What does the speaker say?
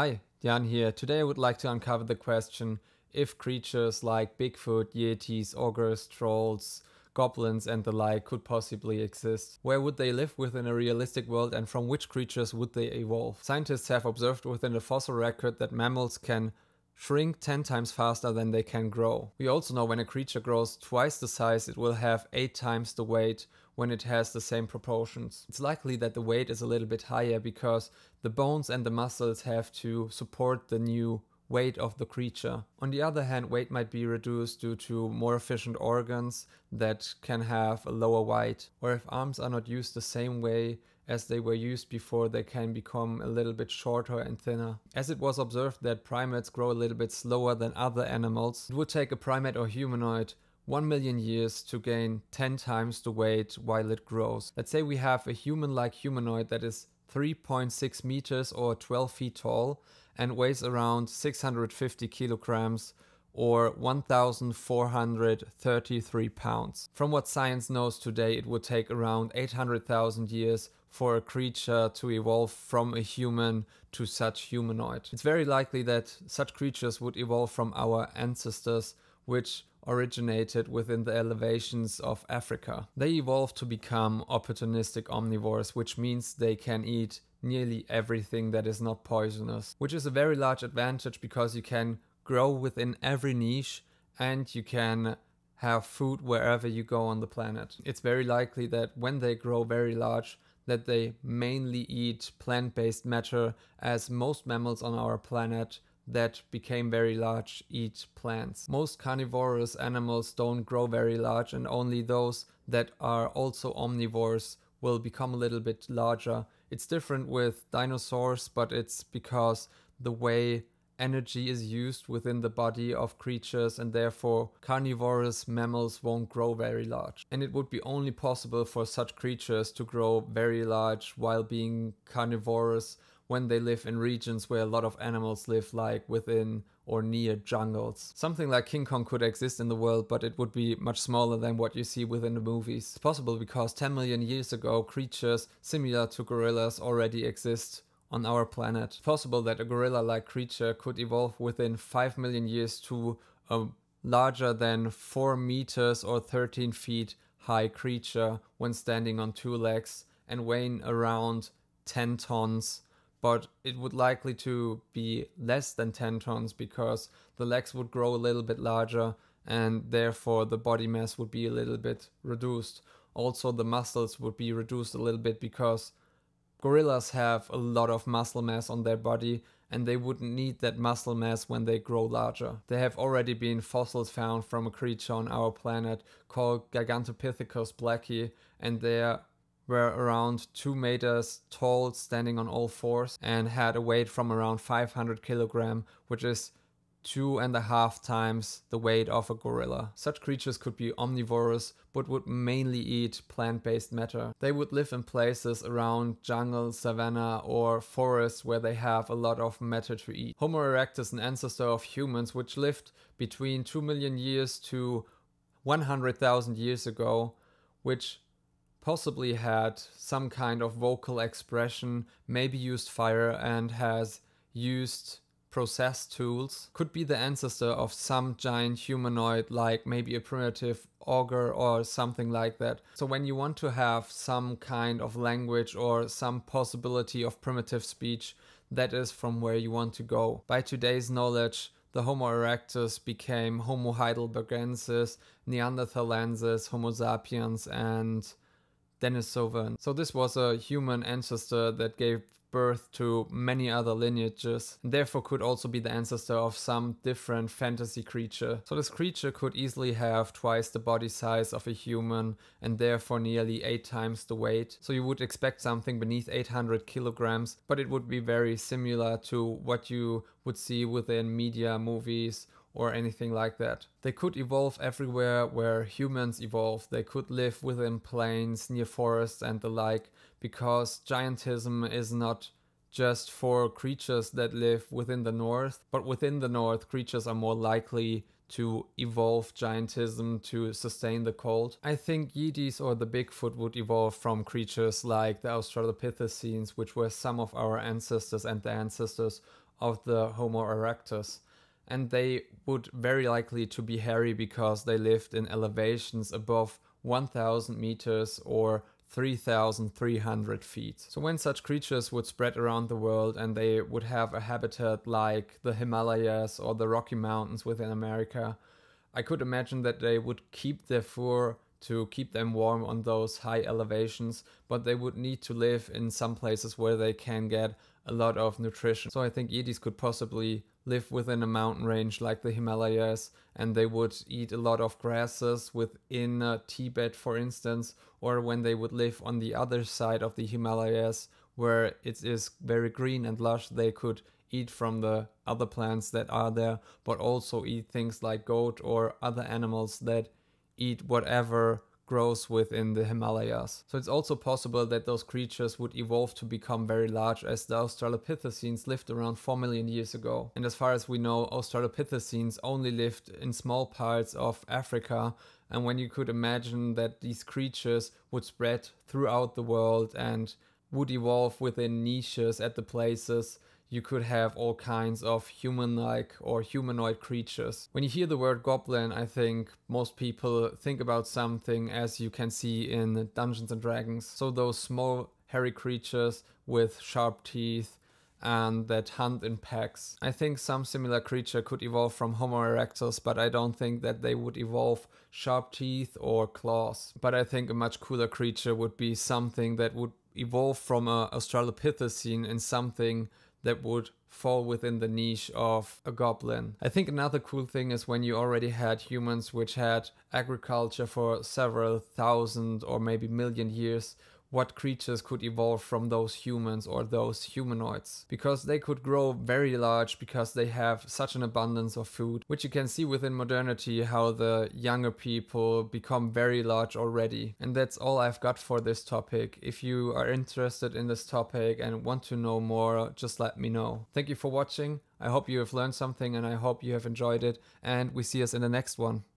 Hi, Jan here. Today I would like to uncover the question if creatures like Bigfoot, Yetis, ogres, trolls, goblins and the like could possibly exist. Where would they live within a realistic world and from which creatures would they evolve? Scientists have observed within the fossil record that mammals can shrink 10 times faster than they can grow. We also know when a creature grows twice the size, it will have 8 times the weight when it has the same proportions. It's likely that the weight is a little bit higher because the bones and the muscles have to support the new weight of the creature. On the other hand, weight might be reduced due to more efficient organs that can have a lower weight, or if arms are not used the same way as they were used before, they can become a little bit shorter and thinner. As it was observed that primates grow a little bit slower than other animals, it would take a primate or humanoid 1 million years to gain 10 times the weight while it grows. Let's say we have a human-like humanoid that is 3.6 meters or 12 feet tall and weighs around 650 kilograms or 1,433 pounds. From what science knows today, it would take around 800,000 years for a creature to evolve from a human to such humanoid. It's very likely that such creatures would evolve from our ancestors, which originated within the elevations of Africa. They evolved to become opportunistic omnivores, which means they can eat nearly everything that is not poisonous, which is a very large advantage because you can grow within every niche and you can have food wherever you go on the planet. It's very likely that when they grow very large, that they mainly eat plant-based matter as most mammals on our planet that became very large eat plants. Most carnivorous animals don't grow very large and only those that are also omnivores will become a little bit larger. It's different with dinosaurs, but it's because the way energy is used within the body of creatures and therefore carnivorous mammals won't grow very large. And it would be only possible for such creatures to grow very large while being carnivorous when they live in regions where a lot of animals live like within or near jungles. Something like King Kong could exist in the world, but it would be much smaller than what you see within the movies. It's possible because 10 million years ago, creatures similar to gorillas already exist on our planet. It's possible that a gorilla-like creature could evolve within 5 million years to a larger than 4 meters or 13 feet high creature when standing on two legs and weighing around 10 tons but it would likely to be less than 10 tons because the legs would grow a little bit larger and therefore the body mass would be a little bit reduced. Also the muscles would be reduced a little bit because gorillas have a lot of muscle mass on their body and they wouldn't need that muscle mass when they grow larger. There have already been fossils found from a creature on our planet called Gigantopithecus blacki and they're were around 2 meters tall, standing on all fours, and had a weight from around 500 kilogram, which is two and a half times the weight of a gorilla. Such creatures could be omnivorous, but would mainly eat plant-based matter. They would live in places around jungle, savanna, or forests where they have a lot of matter to eat. Homo erectus, an ancestor of humans, which lived between 2 million years to 100,000 years ago, which possibly had some kind of vocal expression, maybe used fire and has used process tools, could be the ancestor of some giant humanoid like maybe a primitive ogre or something like that. So when you want to have some kind of language or some possibility of primitive speech, that is from where you want to go. By today's knowledge, the Homo erectus became Homo heidelbergensis, Neanderthalensis, Homo sapiens, and Denisovan. So this was a human ancestor that gave birth to many other lineages and therefore could also be the ancestor of some different fantasy creature. So this creature could easily have twice the body size of a human and therefore nearly 8 times the weight. So you would expect something beneath 800 kilograms but it would be very similar to what you would see within media movies or anything like that. They could evolve everywhere where humans evolve. They could live within plains, near forests and the like, because giantism is not just for creatures that live within the north, but within the north, creatures are more likely to evolve giantism to sustain the cold. I think Yetis or the Bigfoot would evolve from creatures like the Australopithecines, which were some of our ancestors and the ancestors of the Homo erectus. And they would very likely to be hairy because they lived in elevations above 1000 meters or 3,300 feet. So when such creatures would spread around the world and they would have a habitat like the Himalayas or the Rocky Mountains within America, I could imagine that they would keep their fur to keep them warm on those high elevations, but they would need to live in some places where they can get a lot of nutrition. So I think Yetis could possibly live within a mountain range like the Himalayas and they would eat a lot of grasses within uh, Tibet, for instance, or when they would live on the other side of the Himalayas where it is very green and lush, they could eat from the other plants that are there, but also eat things like goat or other animals that eat whatever grows within the Himalayas. So it's also possible that those creatures would evolve to become very large as the Australopithecines lived around 4 million years ago. And as far as we know, Australopithecines only lived in small parts of Africa and when you could imagine that these creatures would spread throughout the world and would evolve within niches at the places you could have all kinds of human-like or humanoid creatures. When you hear the word goblin, I think most people think about something as you can see in Dungeons and Dragons. So those small hairy creatures with sharp teeth and that hunt in packs. I think some similar creature could evolve from Homo erectus, but I don't think that they would evolve sharp teeth or claws. But I think a much cooler creature would be something that would evolve from a Australopithecine in something that would fall within the niche of a goblin. I think another cool thing is when you already had humans which had agriculture for several thousand or maybe million years what creatures could evolve from those humans or those humanoids. Because they could grow very large because they have such an abundance of food which you can see within modernity how the younger people become very large already. And that's all I've got for this topic. If you are interested in this topic and want to know more just let me know. Thank you for watching. I hope you have learned something and I hope you have enjoyed it. And we see us in the next one